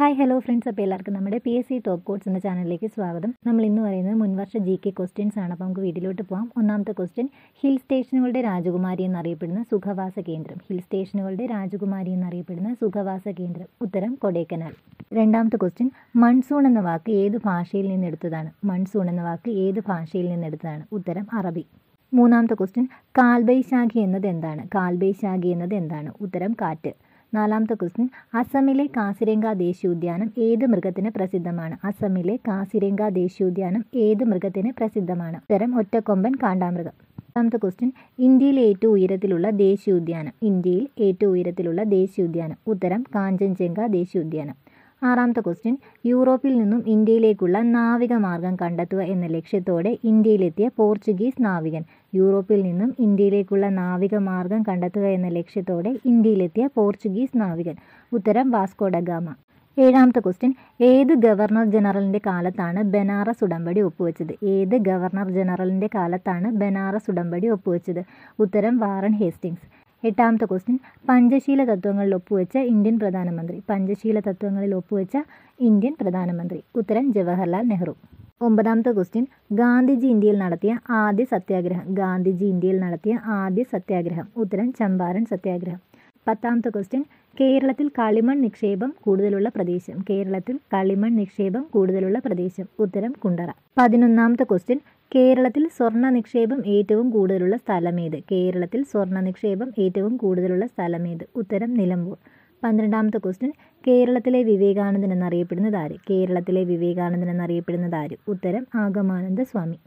Hi hello friends അപ്പോൾ എല്ലാവർക്കും നമ്മുടെ P S C top codes എന്ന ചാനലിലേക്ക് സ്വാഗതം. നമ്മൾ ഇന്ന് പറയുന്നത് മുൻവർഷ ജി കെ ക്വസ്റ്റ്യൻസ് ആണ്. അപ്പോൾ നമുക്ക് വീട്ടിലോട്ട് പോകാം ഒന്നാമത്തെ ക്വസ്റ്റ്യൻ ഹിൽ സ്റ്റേഷനുകളുടെ രാജകുമാരി എന്നറിയപ്പെടുന്ന സുഖവാസ കേന്ദ്രം. ഹിൽ സ്റ്റേഷനുകളുടെ രാജകുമാരി എന്നറിയപ്പെടുന്ന സുഖവാസ കേന്ദ്രം. ഉത്തരം കൊടൈക്കനാൽ. രണ്ടാമത്തെ ക്വസ്റ്റ്യൻ മൺസൂൺ എന്ന വാക്ക് ഏത് ഭാഷയിൽ നിന്നെടുത്തതാണ് മൺസൂൺ എന്ന വാക്ക് ഏത് ഭാഷയിൽ നിന്നെടുത്തതാണ് ഉത്തരം അറബി. മൂന്നാമത്തെ ക്വസ്റ്റ്യൻ കാൽബൈശാഖി എന്നത് എന്താണ്? കാൽബൈശാഖി എന്നത് എന്താണ്? ഉത്തരം കാറ്റ്. നാലാമത്തെ ക്വസ്റ്റ്യൻ അസമിലെ കാസിരംഗ ദേശീയോദ്യാനം ഏത് മൃഗത്തിന് പ്രസിദ്ധമാണ്? അസമിലെ കാസിരംഗ ദേശീയോദ്യാനം ഏത് മൃഗത്തിന് പ്രസിദ്ധമാണ്? ഉത്തരം ഒറ്റക്കൊമ്പൻ കാണ്ടാമൃഗം. രണ്ടാമത്തെ ക്വസ്റ്റ്യൻ ഇന്ത്യയിൽ ഏറ്റവും ഉയരത്തിലുള്ള ദേശീയോദ്യാനം. ഇന്ത്യയിൽ ഏറ്റവും ഉയരത്തിലുള്ള ദേശീയോദ്യാനം. ഉത്തരം കാഞ്ചൻജംഗ ദേശീയോദ്യാനം. ആറാമത്തെ ക്വസ്റ്റ്യൻ യൂറോപ്പിൽ നിന്നും ഇന്ത്യയിലേക്കുള്ള നാവിക മാർഗം കണ്ടെത്തുക എന്ന ലക്ഷ്യത്തോടെ ഇന്ത്യയിലെത്തിയ പോർച്ചുഗീസ് നാവികൻ. യൂറോപ്പിൽ നിന്നും ഇന്ത്യയിലേക്കുള്ള നാവിക മാർഗം കണ്ടെത്തുക എന്ന ലക്ഷ്യത്തോടെ ഇന്ത്യയിലെത്തിയ പോർച്ചുഗീസ് നാവികൻ. ഉത്തരം വാസ്കോഡഗാമ ഏഴാമത്തെ ക്വസ്റ്റ്യൻ ഏത് ഗവർണർ ജനറലിന്റെ കാലത്താണ് ബനാറസ് ഉടമ്പടി ഒപ്പുവെച്ചത്? ഏത് ഗവർണർ ജനറലിന്റെ കാലത്താണ് ബനാറസ് ഉടമ്പടി ഒപ്പുവെച്ചത്? ഉത്തരം വാറൻ ഹേസ്റ്റിങ്സ്. എട്ടാമത്തെ ക്വസ്റ്റ്യൻ പഞ്ചശീല തത്വങ്ങളിൽ ഒപ്പുവെച്ച ഇന്ത്യൻ പ്രധാനമന്ത്രി. പഞ്ചശീല തത്വങ്ങളിൽ ഒപ്പുവെച്ച ഇന്ത്യൻ പ്രധാനമന്ത്രി. ഉത്തരം ജവഹർലാൽ നെഹ്റു. ഒമ്പതാമത്തെ ക്വസ്റ്റ്യൻ. ഗാന്ധിജി ഇന്ത്യയിൽ നടത്തിയ ആദ്യ സത്യാഗ്രഹം. ഗാന്ധിജി ഇന്ത്യയിൽ നടത്തിയ ആദ്യ സത്യാഗ്രഹം. ഉത്തരം ചമ്പാരൻ സത്യാഗ്രഹം. പത്താമത്തെ ക്വസ്റ്റ്യൻ. കേരളത്തിൽ കളിമൺ നിക്ഷേപം കൂടുതലുള്ള പ്രദേശം. കേരളത്തിൽ കളിമൺ നിക്ഷേപം കൂടുതലുള്ള പ്രദേശം. ഉത്തരം കുണ്ടറ. പതിനൊന്നാമത്തെ ക്വസ്റ്റ്യൻ. കേരളത്തിൽ സ്വർണ നിക്ഷേപം ഏറ്റവും കൂടുതലുള്ള സ്ഥലമേത് കേരളത്തിൽ സ്വർണ നിക്ഷേപം ഏറ്റവും കൂടുതലുള്ള സ്ഥലമേത് ഉത്തരം നിലമ്പൂർ. പന്ത്രണ്ടാമത്തെ ക്വസ്റ്റ്യൻ കേരളത്തിലെ വിവേകാനന്ദൻ എന്നറിയപ്പെടുന്നത് ആര് കേരളത്തിലെ വിവേകാനന്ദൻ എന്നറിയപ്പെടുന്നത് ആര് ഉത്തരം ആഗമാനന്ദ സ്വാമി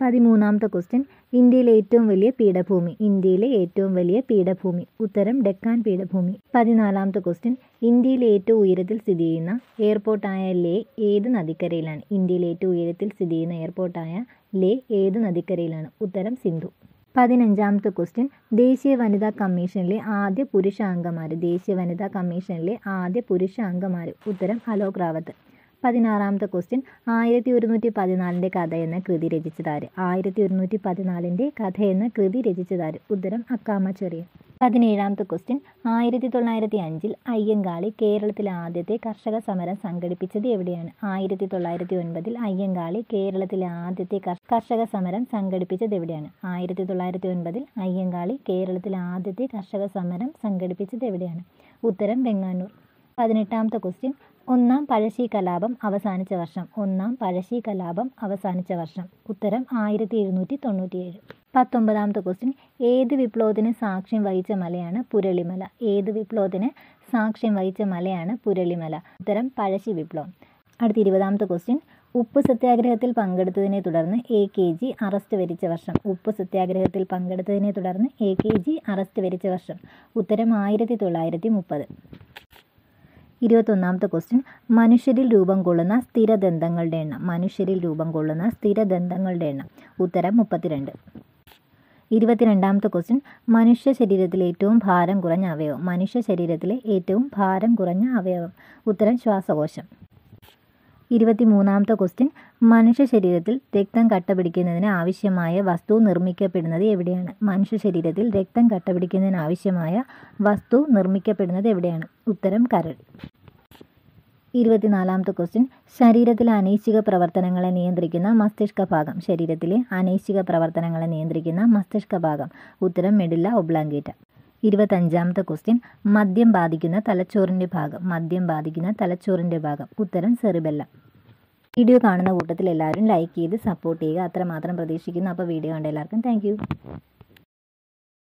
പതിമൂന്നാമത്തെ ക്വസ്റ്റ്യൻ ഇന്ത്യയിലെ ഏറ്റവും വലിയ പീഠഭൂമി. ഇന്ത്യയിലെ ഏറ്റവും വലിയ പീഠഭൂമി. ഉത്തരം ഡെക്കാൻ പീഠഭൂമി. പതിനാലാമത്തെ ക്വസ്റ്റ്യൻ ഇന്ത്യയിലെ ഏറ്റവും ഉയരത്തിൽ സ്ഥിതി ചെയ്യുന്ന എയർപോർട്ടായ ലേ ഏത് നദിക്കരയിലാണ്? ഇന്ത്യയിലെ ഏറ്റവും ഉയരത്തിൽ സ്ഥിതി ചെയ്യുന്ന എയർപോർട്ടായ ലേ ഏത് നദിക്കരയിലാണ്? ഉത്തരം സിന്ധു. പതിനഞ്ചാമത്തെ ക്വസ്റ്റ്യൻ ദേശീയ വനിതാ കമ്മീഷനിലെ ആദ്യ പുരുഷ അംഗമാർ ദേശീയ വനിതാ കമ്മീഷനിലെ ആദ്യ പുരുഷ അംഗമാർ ഉത്തരം അലോക് റാവത്ത്. പതിനാറാമത്തെ ക്വസ്റ്റ്യൻ ആയിരത്തി ഒരുന്നൂറ്റി പതിനാലിന്റെ കഥ എന്ന കൃതി രചിച്ചതാര്? ആയിരത്തി ഒരുന്നൂറ്റി പതിനാലിന്റെ കഥ എന്ന കൃതി രചിച്ചതാര്? ഉത്തരം അക്കാമ ചെറിയ പതിനേഴാമത്തെ ക്വസ്റ്റ്യൻ ആയിരത്തി തൊള്ളായിരത്തി അഞ്ചിൽ അയ്യങ്കാളി കേരളത്തിലെ ആദ്യത്തെ കർഷക സമരം സംഘടിപ്പിച്ചത് എവിടെയാണ്? ആയിരത്തി തൊള്ളായിരത്തി ഒൻപതിൽ അയ്യങ്കാളി കേരളത്തിലെ ആദ്യത്തെ കർഷക സമരം സംഘടിപ്പിച്ചത് എവിടെയാണ്? ആയിരത്തി തൊള്ളായിരത്തി ഒൻപതിൽ അയ്യങ്കാളി കേരളത്തിലെ ആദ്യത്തെ കർഷക സമരം സംഘടിപ്പിച്ചത് എവിടെയാണ്? ഉത്തരം വെങ്ങാനൂർ. പതിനെട്ടാമത്തെ ക്വസ്റ്റ്യൻ ഒന്നാം പഴശ്ശി കലാപം അവസാനിച്ച വർഷം. ഒന്നാം പഴശ്ശി കലാപം അവസാനിച്ച വർഷം. ഉത്തരം ആയിരത്തി എഴുന്നൂറ്റി തൊണ്ണൂറ്റിയേഴ് പത്തൊമ്പതാമത്തെ ക്വസ്റ്റ്യൻ ഏത് വിപ്ലവത്തിന് സാക്ഷ്യം വഹിച്ച മലയാണ് പുരളിമല? ഏത് വിപ്ലവത്തിന് സാക്ഷ്യം വഹിച്ച മലയാണ് പുരളിമല? ഉത്തരം പഴശ്ശി വിപ്ലവം. അടുത്ത ഇരുപതാമത്തെ ക്വസ്റ്റ്യൻ ഉപ്പ് സത്യാഗ്രഹത്തിൽ പങ്കെടുത്തതിനെ തുടർന്ന് എ കെ ജി അറസ്റ്റ് വരിച്ച വർഷം. ഉപ്പ് സത്യാഗ്രഹത്തിൽ പങ്കെടുത്തതിനെ തുടർന്ന് എ കെ ജി അറസ്റ്റ് വരിച്ച വർഷം. ഉത്തരം ആയിരത്തി തൊള്ളായിരത്തി മുപ്പത് ഇരുപത്തൊന്നാമത്തെ ക്വസ്റ്റ്യൻ മനുഷ്യരിൽ രൂപം കൊള്ളുന്ന സ്ഥിരദന്തങ്ങളുടെ എണ്ണം. മനുഷ്യരിൽ രൂപം കൊള്ളുന്ന സ്ഥിരദന്തങ്ങളുടെ എണ്ണം. ഉത്തരം മുപ്പത്തിരണ്ട്. ഇരുപത്തിരണ്ടാമത്തെ ക്വസ്റ്റ്യൻ മനുഷ്യ ശരീരത്തിലെ ഏറ്റവും ഭാരം കുറഞ്ഞ അവയവം. മനുഷ്യ ശരീരത്തിലെ ഏറ്റവും ഭാരം കുറഞ്ഞ അവയവം. ഉത്തരം ശ്വാസകോശം. ഇരുപത്തിമൂന്നാമത്തെ ക്വസ്റ്റ്യൻ മനുഷ്യ ശരീരത്തിൽ രക്തം കട്ട പിടിക്കുന്നതിന് ആവശ്യമായ വസ്തു നിർമ്മിക്കപ്പെടുന്നത് എവിടെയാണ്? മനുഷ്യ ശരീരത്തിൽ രക്തം കട്ട പിടിക്കുന്നതിന് ആവശ്യമായ വസ്തു നിർമ്മിക്കപ്പെടുന്നത് എവിടെയാണ്? ഉത്തരം കരൾ. ഇരുപത്തിനാലാമത്തെ ക്വസ്റ്റ്യൻ ശരീരത്തിലെ അനൈച്ഛിക പ്രവർത്തനങ്ങളെ നിയന്ത്രിക്കുന്ന മസ്തിഷ്ക ഭാഗം. ശരീരത്തിലെ അനൈച്ഛിക പ്രവർത്തനങ്ങളെ നിയന്ത്രിക്കുന്ന മസ്തിഷ്ക ഭാഗം. ഉത്തരം മെഡില്ല ഒബ്ലാങ്കേറ്റ. ഇരുപത്തഞ്ചാമത്തെ ക്വസ്റ്റ്യൻ മദ്യം ബാധിക്കുന്ന തലച്ചോറിന്റെ ഭാഗം. മദ്യം ബാധിക്കുന്ന തലച്ചോറിന്റെ ഭാഗം. ഉത്തരം സെറിബെല്ല. വീഡിയോ കാണുന്ന കൂട്ടത്തിൽ എല്ലാവരും ലൈക്ക് ചെയ്ത് സപ്പോർട്ട് ചെയ്യുക. അത്രമാത്രം പ്രതീക്ഷിക്കുന്നു. അപ്പോൾ വീഡിയോ കണ്ട എല്ലാവർക്കും താങ്ക്